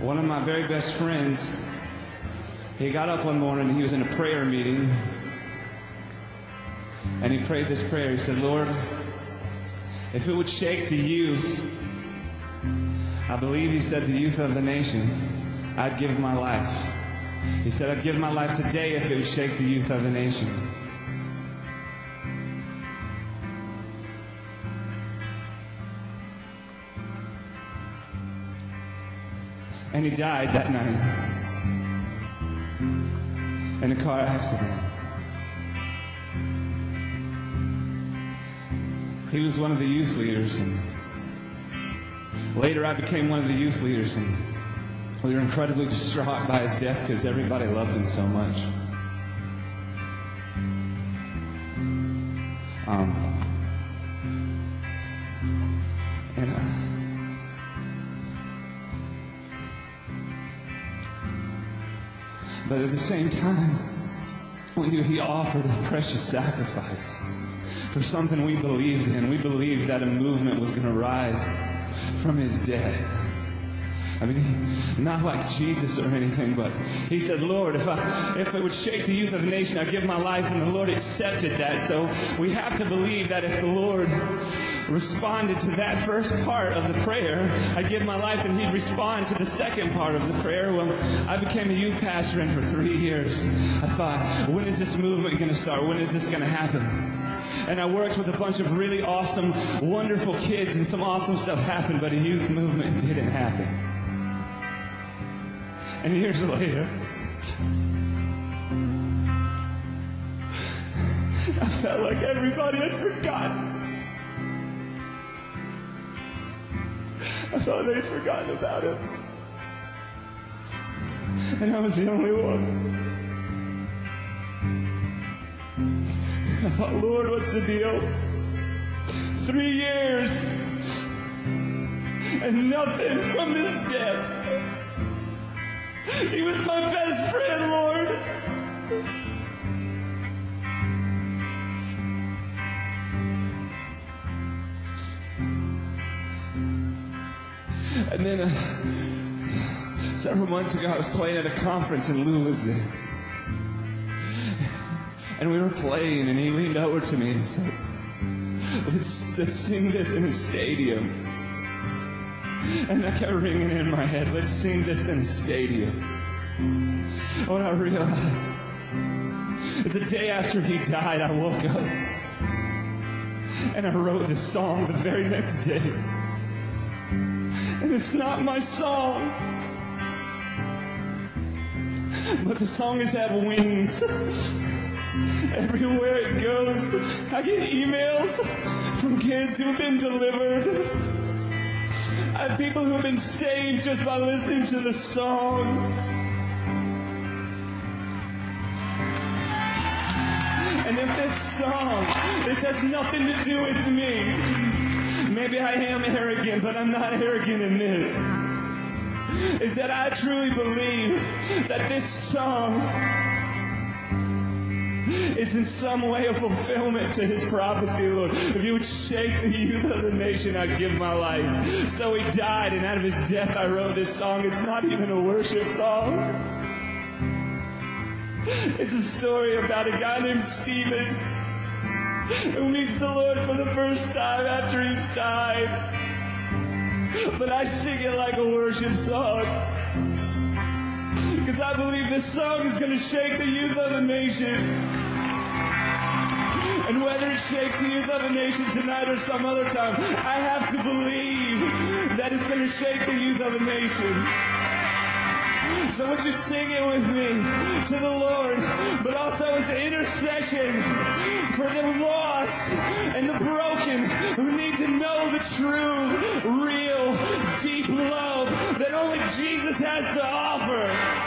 one of my very best friends, he got up one morning he was in a prayer meeting. And he prayed this prayer. He said, Lord, if it would shake the youth, I believe he said the youth of the nation, I'd give my life. He said, I'd give my life today if it would shake the youth of the nation. And he died that night in a car accident. He was one of the youth leaders, and later I became one of the youth leaders, and we were incredibly distraught by his death because everybody loved him so much. Um, but at the same time, we knew he offered a precious sacrifice for something we believed in. We believed that a movement was going to rise from his death. I mean, not like Jesus or anything, but he said, Lord, if, I, if it would shake the youth of the nation, I'd give my life. And the Lord accepted that. So we have to believe that if the Lord responded to that first part of the prayer, I'd give my life and he'd respond to the second part of the prayer. Well, I became a youth pastor and for three years. I thought, when is this movement going to start? When is this going to happen? And I worked with a bunch of really awesome, wonderful kids, and some awesome stuff happened, but a youth movement didn't happen. And years later, I felt like everybody had forgotten. I thought they'd forgotten about him. And I was the only one. I thought, Lord, what's the deal? Three years and nothing from this death. He was my best friend, Lord. And then uh, several months ago, I was playing at a conference, and Lou was there. And we were playing, and he leaned over to me and said, Let's, let's sing this in a stadium. And that kept ringing in my head. Let's sing this in a stadium. When I realized the day after he died, I woke up and I wrote this song the very next day. And it's not my song, but the song has had wings. Everywhere it goes, I get emails from kids who've been delivered. I have people who've been saved just by listening to the song. And if this song, this has nothing to do with me, maybe I am arrogant, but I'm not arrogant in this. Is that I truly believe that this song is in some way a fulfillment to his prophecy, Lord. If you would shake the youth of the nation, I'd give my life. So he died, and out of his death, I wrote this song. It's not even a worship song. It's a story about a guy named Stephen who meets the Lord for the first time after he's died. But I sing it like a worship song. Because I believe this song is going to shake the youth of a nation. And whether it shakes the youth of a nation tonight or some other time, I have to believe that it's going to shake the youth of a nation. So would you sing it with me to the Lord, but also as intercession for the lost and the broken who need to know the true, real, deep love that only Jesus has to offer.